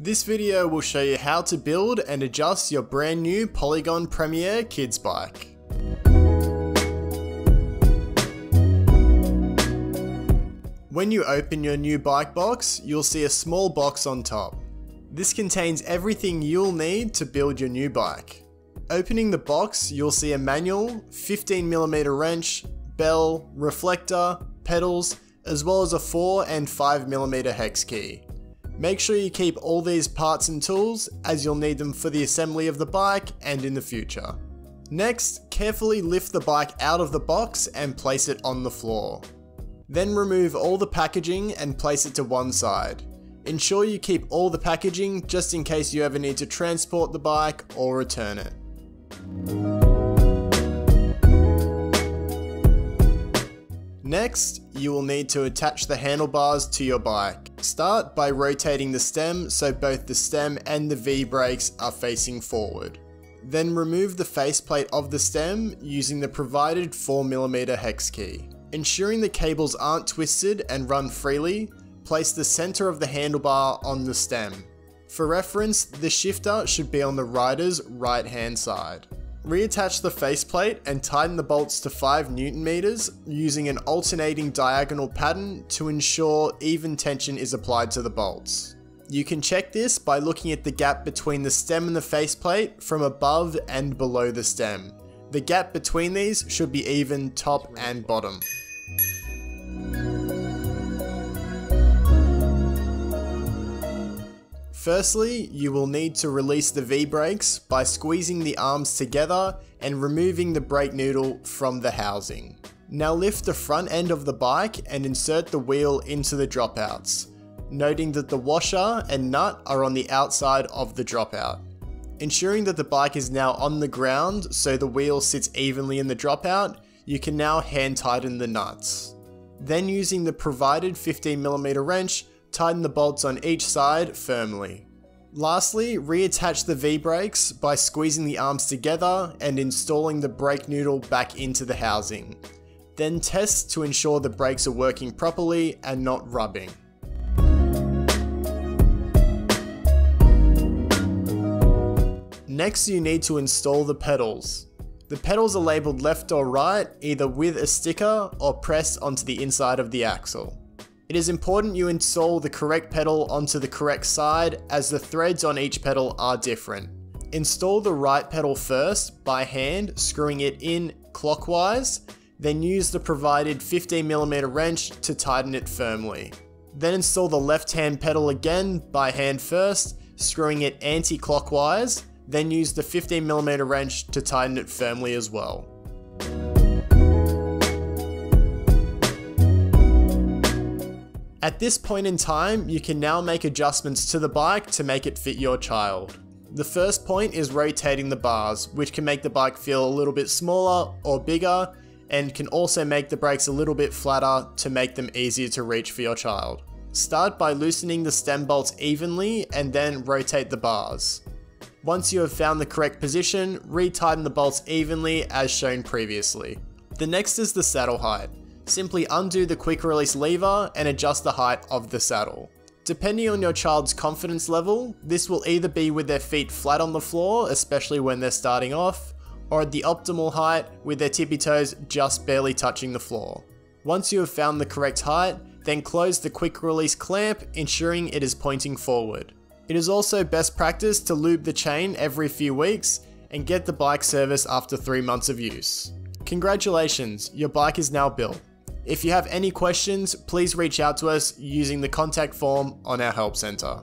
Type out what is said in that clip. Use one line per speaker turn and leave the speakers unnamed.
This video will show you how to build and adjust your brand new Polygon Premier Kids bike. When you open your new bike box, you'll see a small box on top. This contains everything you'll need to build your new bike. Opening the box, you'll see a manual, 15mm wrench, bell, reflector, pedals, as well as a 4 and 5mm hex key. Make sure you keep all these parts and tools as you'll need them for the assembly of the bike and in the future. Next, carefully lift the bike out of the box and place it on the floor. Then remove all the packaging and place it to one side. Ensure you keep all the packaging just in case you ever need to transport the bike or return it. Next, you will need to attach the handlebars to your bike. Start by rotating the stem so both the stem and the V-brakes are facing forward. Then remove the faceplate of the stem using the provided 4mm hex key. Ensuring the cables aren't twisted and run freely, place the center of the handlebar on the stem. For reference, the shifter should be on the rider's right hand side. Reattach the faceplate and tighten the bolts to 5 newton meters using an alternating diagonal pattern to ensure even tension is applied to the bolts. You can check this by looking at the gap between the stem and the faceplate from above and below the stem. The gap between these should be even top and bottom. Firstly, you will need to release the V-brakes by squeezing the arms together and removing the brake noodle from the housing. Now lift the front end of the bike and insert the wheel into the dropouts, noting that the washer and nut are on the outside of the dropout. Ensuring that the bike is now on the ground so the wheel sits evenly in the dropout, you can now hand tighten the nuts. Then using the provided 15mm wrench, tighten the bolts on each side firmly. Lastly, reattach the V-brakes by squeezing the arms together and installing the brake noodle back into the housing. Then test to ensure the brakes are working properly and not rubbing. Next you need to install the pedals. The pedals are labelled left or right, either with a sticker or pressed onto the inside of the axle. It is important you install the correct pedal onto the correct side as the threads on each pedal are different. Install the right pedal first by hand, screwing it in clockwise, then use the provided 15mm wrench to tighten it firmly. Then install the left hand pedal again by hand first, screwing it anti-clockwise, then use the 15mm wrench to tighten it firmly as well. At this point in time, you can now make adjustments to the bike to make it fit your child. The first point is rotating the bars, which can make the bike feel a little bit smaller or bigger, and can also make the brakes a little bit flatter to make them easier to reach for your child. Start by loosening the stem bolts evenly and then rotate the bars. Once you have found the correct position, retighten the bolts evenly as shown previously. The next is the saddle height simply undo the quick release lever and adjust the height of the saddle. Depending on your child's confidence level, this will either be with their feet flat on the floor, especially when they're starting off, or at the optimal height with their tippy toes just barely touching the floor. Once you have found the correct height, then close the quick release clamp, ensuring it is pointing forward. It is also best practice to lube the chain every few weeks and get the bike service after 3 months of use. Congratulations, your bike is now built. If you have any questions, please reach out to us using the contact form on our help center.